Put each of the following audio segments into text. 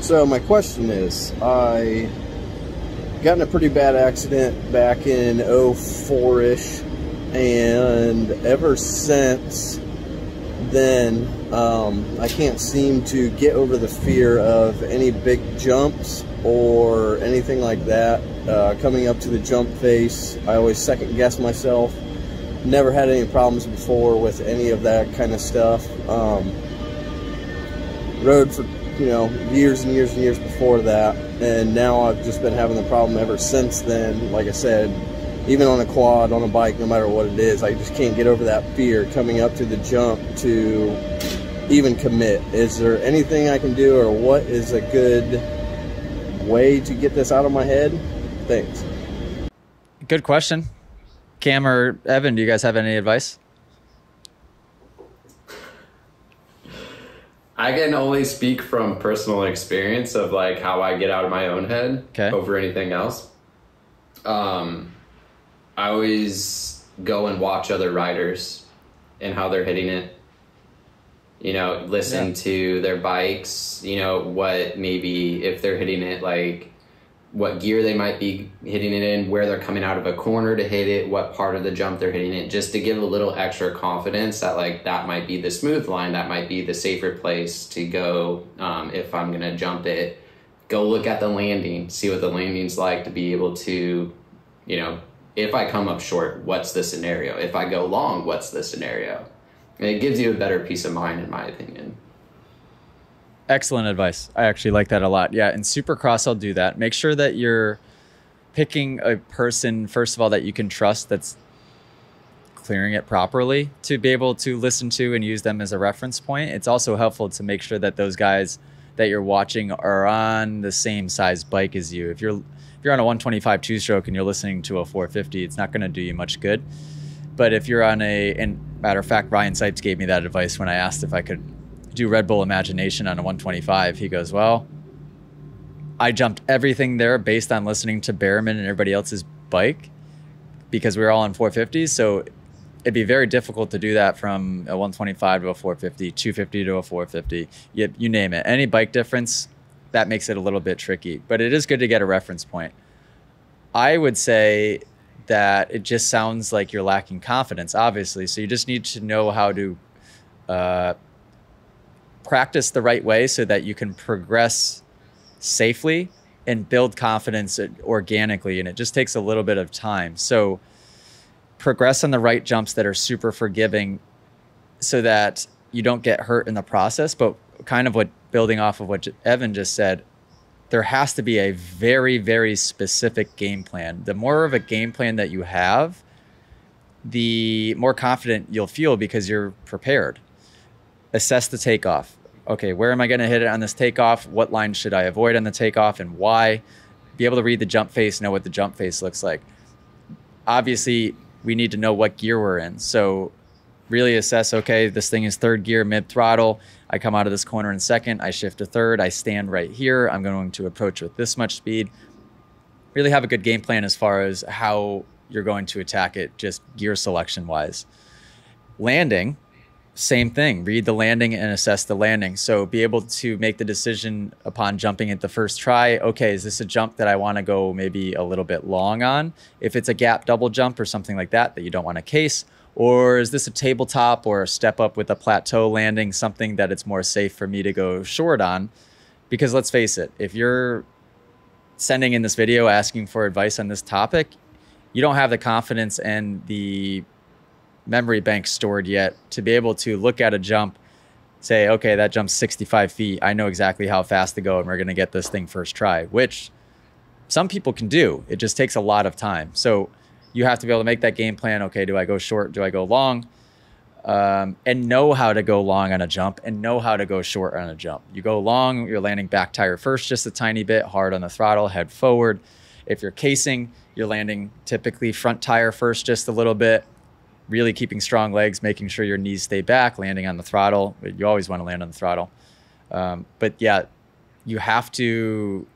So my question is, I got in a pretty bad accident back in 04-ish, and ever since then, um, I can't seem to get over the fear of any big jumps or anything like that. Uh, coming up to the jump face, I always second guess myself. Never had any problems before with any of that kind of stuff. Um, rode for you know years and years and years before that, and now I've just been having the problem ever since then. Like I said, even on a quad, on a bike, no matter what it is, I just can't get over that fear coming up to the jump to even commit. Is there anything I can do, or what is a good way to get this out of my head? Thanks. Good question. Cam or Evan, do you guys have any advice? I can only speak from personal experience of like how I get out of my own head okay. over anything else. Um, I always go and watch other riders and how they're hitting it. You know, listen yeah. to their bikes. You know what maybe if they're hitting it like what gear they might be hitting it in, where they're coming out of a corner to hit it, what part of the jump they're hitting it, just to give a little extra confidence that like that might be the smooth line, that might be the safer place to go um, if I'm gonna jump it. Go look at the landing, see what the landing's like to be able to, you know, if I come up short, what's the scenario? If I go long, what's the scenario? And it gives you a better peace of mind, in my opinion. Excellent advice. I actually like that a lot. Yeah, in Supercross, I'll do that. Make sure that you're picking a person, first of all, that you can trust that's clearing it properly to be able to listen to and use them as a reference point. It's also helpful to make sure that those guys that you're watching are on the same size bike as you. If you're if you're on a 125 two stroke and you're listening to a 450, it's not going to do you much good. But if you're on a, and matter of fact, Ryan Sipes gave me that advice when I asked if I could do Red Bull Imagination on a 125. He goes, Well, I jumped everything there based on listening to Bereman and everybody else's bike because we were all on 450s. So it'd be very difficult to do that from a 125 to a 450, 250 to a 450. You, you name it. Any bike difference, that makes it a little bit tricky. But it is good to get a reference point. I would say that it just sounds like you're lacking confidence, obviously. So you just need to know how to uh, practice the right way so that you can progress safely and build confidence organically. And it just takes a little bit of time. So progress on the right jumps that are super forgiving so that you don't get hurt in the process. But kind of what building off of what Evan just said, there has to be a very, very specific game plan. The more of a game plan that you have, the more confident you'll feel because you're prepared. Assess the takeoff. Okay, where am I going to hit it on this takeoff? What line should I avoid on the takeoff and why? Be able to read the jump face, know what the jump face looks like. Obviously, we need to know what gear we're in. So, really assess okay, this thing is third gear, mid throttle. I come out of this corner in second, I shift to third, I stand right here. I'm going to approach with this much speed. Really have a good game plan as far as how you're going to attack it, just gear selection wise. Landing, same thing. Read the landing and assess the landing. So be able to make the decision upon jumping at the first try. Okay, is this a jump that I want to go maybe a little bit long on? If it's a gap double jump or something like that that you don't want to case, or is this a tabletop or a step up with a plateau landing, something that it's more safe for me to go short on? Because let's face it, if you're sending in this video asking for advice on this topic, you don't have the confidence and the memory bank stored yet to be able to look at a jump, say, okay, that jump's 65 feet. I know exactly how fast to go, and we're going to get this thing first try, which some people can do. It just takes a lot of time. So you have to be able to make that game plan. Okay, do I go short? Do I go long? Um, and know how to go long on a jump and know how to go short on a jump. You go long, you're landing back tire first just a tiny bit, hard on the throttle, head forward. If you're casing, you're landing typically front tire first just a little bit, really keeping strong legs, making sure your knees stay back, landing on the throttle. You always want to land on the throttle. Um, but yeah, you have to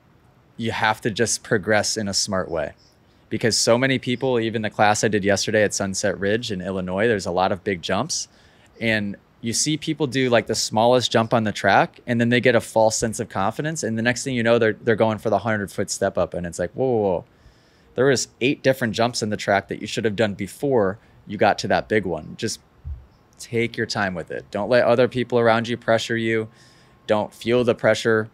you have to just progress in a smart way because so many people, even the class I did yesterday at Sunset Ridge in Illinois, there's a lot of big jumps. And you see people do like the smallest jump on the track and then they get a false sense of confidence. And the next thing you know, they're, they're going for the 100 foot step up. And it's like, whoa, whoa, whoa. There was eight different jumps in the track that you should have done before you got to that big one. Just take your time with it. Don't let other people around you pressure you. Don't feel the pressure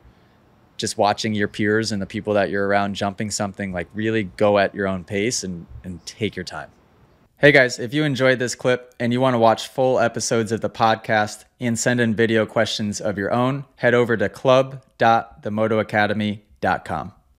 just watching your peers and the people that you're around jumping something. Like really go at your own pace and, and take your time. Hey guys, if you enjoyed this clip and you want to watch full episodes of the podcast and send in video questions of your own, head over to club.themotoacademy.com.